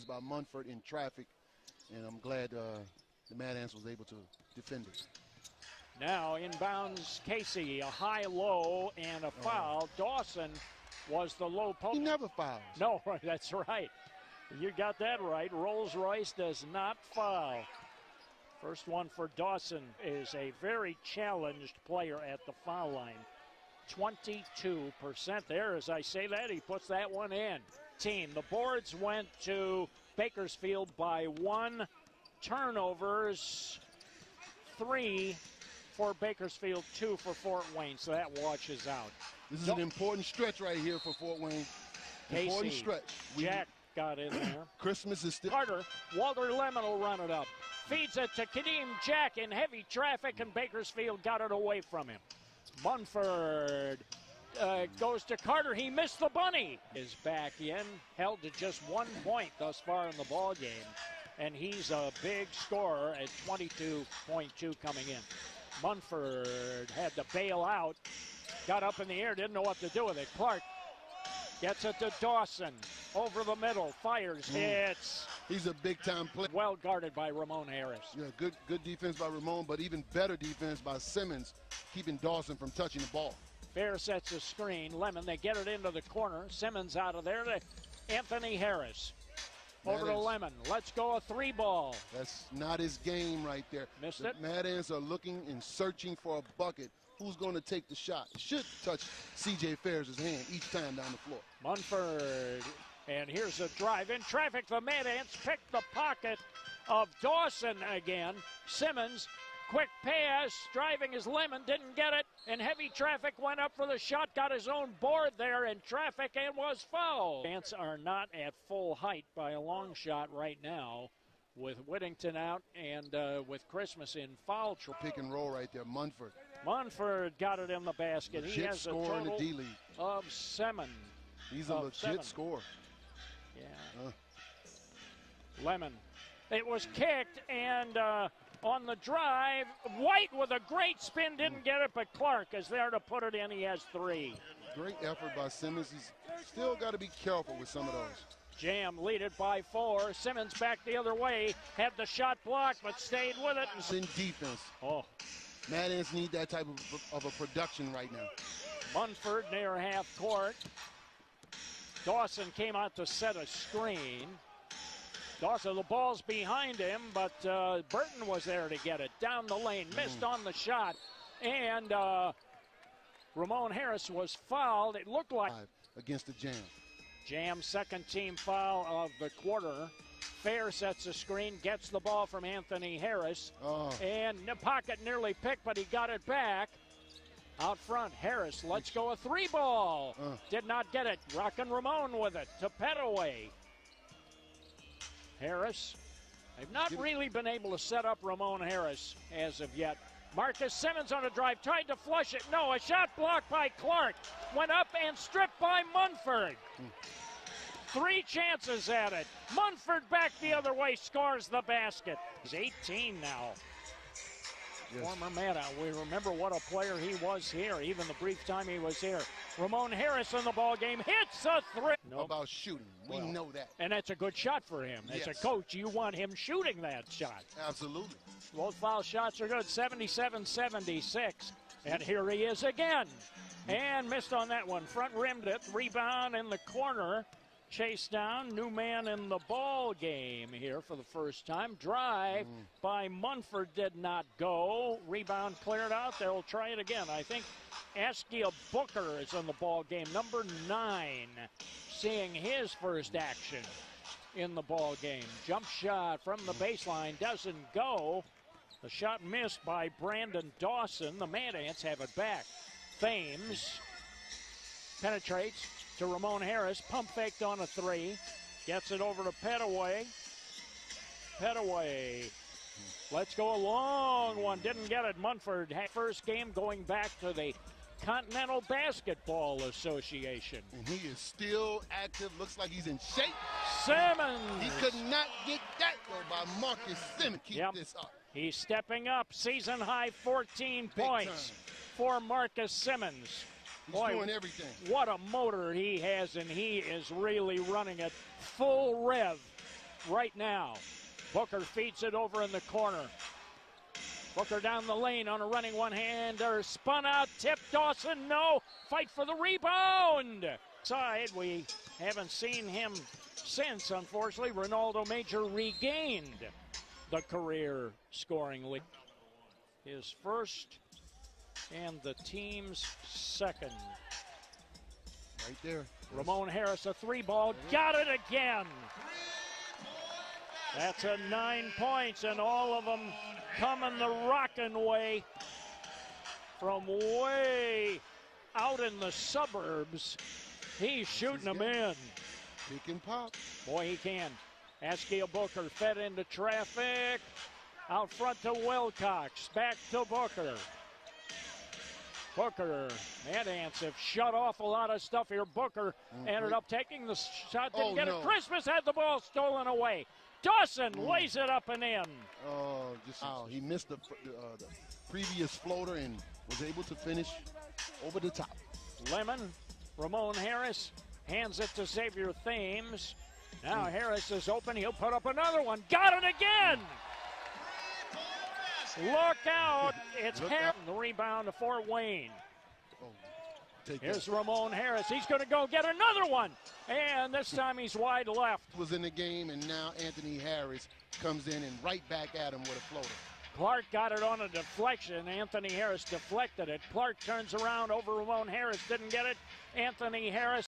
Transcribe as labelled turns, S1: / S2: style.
S1: By Munford in traffic, and I'm glad uh, the Mad Ants was able to defend it.
S2: Now inbounds Casey, a high low and a foul. Dawson was the low post.
S1: He never fouls.
S2: No, that's right. You got that right. Rolls Royce does not foul. First one for Dawson is a very challenged player at the foul line. 22% there. As I say that, he puts that one in. Team. The boards went to Bakersfield by one. Turnovers, three for Bakersfield, two for Fort Wayne. So that washes out.
S1: This is an important stretch right here for Fort Wayne. Important stretch. We-
S2: Jack got in there.
S1: Christmas is still.
S2: Carter, Walter Lemon will run it up. Feeds it to Kadeem Jack in heavy traffic, and Bakersfield got it away from him. Munford uh, goes to Carter. He missed the bunny. Is back in, held to just one point thus far in the ball game, and he's a big scorer at 22.2 coming in. Munford had to bail out, got up in the air, didn't know what to do with it. Clark gets it to Dawson over the middle, fires, hits.
S1: He's a big time player.
S2: Well guarded by Ramon Harris.
S1: Yeah, good good defense by Ramon, but even better defense by Simmons, keeping Dawson from touching the ball.
S2: Fair sets a screen. Lemon, they get it into the corner. Simmons out of there to Anthony Harris. Over
S1: That
S2: to Lemon. Let's go a three ball.
S1: That's not his game right there.
S2: Missed
S1: the
S2: it.
S1: Mad Ants are looking and searching for a bucket. Who's going to take the shot? Should touch C.J. Fair's hand each time down the floor.
S2: Munford. And here's a drive in traffic. The Mad Ants pick the pocket of Dawson again. Simmons, quick pass, driving his lemon, didn't get it. And heavy traffic went up for the shot, got his own board there in traffic and was fouled. Ants are not at full height by a long shot right now. With Whittington out and uh, with Christmas in foul trouble.
S1: Pick and roll right there. Munford.
S2: Munford got it in the basket. he
S1: Legit
S2: has a
S1: scorer in the
S2: total
S1: D League.
S2: of seven.
S1: He's a legit
S2: seven.
S1: scorer.
S2: Yeah.
S1: Uh.
S2: Lemon. It was kicked, and uh, on the drive, White with a great spin didn't get it, but Clark is there to put it in. He has three.
S1: Great effort by Simmons. He's still got to be careful with some of those.
S2: Jam lead it by four. Simmons back the other way, had the shot blocked, but stayed with it.
S1: It's in defense.
S2: Oh,
S1: Mad Ants need that type of, of a production right now.
S2: Munford near half court. Dawson came out to set a screen. Dawson, the ball's behind him, but uh, Burton was there to get it down the lane, missed on the shot, and uh, Ramon Harris was fouled. It looked like
S1: against the Jam.
S2: Jam second team foul of the quarter. Fair sets a screen, gets the ball from Anthony Harris,
S1: Oh,
S2: and the pocket nearly picked, but he got it back. Out front, Harris let's go a three ball.
S1: Uh.
S2: Did not get it. Rockin' Ramon with it to Petaway. Harris. They've not really been able to set up Ramon Harris as of yet. Marcus Simmons on a drive, tried to flush it. No, a shot blocked by Clark. Went up and stripped by Munford. Three chances at it. Munford back the other way, scores the basket. He's 18 now.
S1: yes.
S2: Former Meta. Uh, we remember what a player he was here, even the brief time he was here. Ramon Harris in the ball game hits a three. No,
S1: About shooting. We
S2: Well.
S1: know that.
S2: and that's a good shot for him. As a coach, you want him shooting that shot.
S1: Absolutely.
S2: Both foul shots are good, 77 76. And here he is again. And missed on that one. Front rimmed it. Rebound in the corner. Chase down. New man in the ball game here for the first time. Drive mm. by Munford did not go. Rebound cleared out. They'll try it again. I think Askia Booker is in the ball game. Number nine, seeing his first action in the ball game. Jump shot from the mm. baseline doesn't go. The shot missed by Branden Dawson. The Mad Ants have it back. Thames penetrates to Ramon Harris. Pump faked on a three. Gets it over to Petaway. Petaway. Let's go a long one. Didn't get it. Munford had first game going back to the Continental Basketball Association.
S1: And he is still active. Looks like he's in shape.
S2: Simmons.
S1: He could not get that though by Marcus Simmons. Keep
S2: Yep.
S1: this up.
S2: He's stepping up. Season high 14
S1: Big
S2: points
S1: time.
S2: for Marcus Simmons.
S1: He's
S2: Boy,
S1: doing everything.
S2: What a motor he has, and he is really running at full rev right now. Booker feeds it over in the corner. Booker down the lane on a running one-hander, spun out, tip Dawson, no, fight for the rebound. Side, we haven't seen him since, unfortunately. Ronaldo Major regained the career scoring lead. His first and the team's second.
S1: Right there.
S2: Ramon Harris, a three ball, got it again. That's a nine points, and all of them coming the rockin' way from way out in the suburbs. He's shooting them in.
S1: He can pop.
S2: Boy, he can. Askia Booker fed into traffic. Out front to Wilcox. Back to Booker. Booker, Mad Ants have shut off a lot of stuff here. Booker mm-hmm. ended up taking the shot, didn't
S1: Oh,
S2: get
S1: no.
S2: it. Christmas had the ball stolen away. Dawson mm. lays it up and in.
S1: Oh, just wow. He missed the, uh, the previous floater and was able to finish over the top.
S2: Lemon, Ramon Harris hands it to Xavier Thames. Now mm. Harris is open. He'll put up another one. Got it again. Mm. Look out. It's
S1: Look out.
S2: The rebound to Fort Wayne.
S1: Oh,
S2: Here's
S1: that.
S2: Ramon Harris. He's going to go get another one. And this time he's wide left.
S1: Was in the game, and now Anthony Harris comes in and right back at him with a floater.
S2: Clark got it on a deflection. Anthony Harris deflected it. Clark turns around over Ramon Harris. Didn't get it. Anthony Harris